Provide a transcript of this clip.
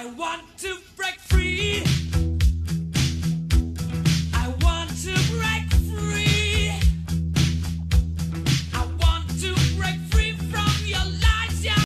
I want to break.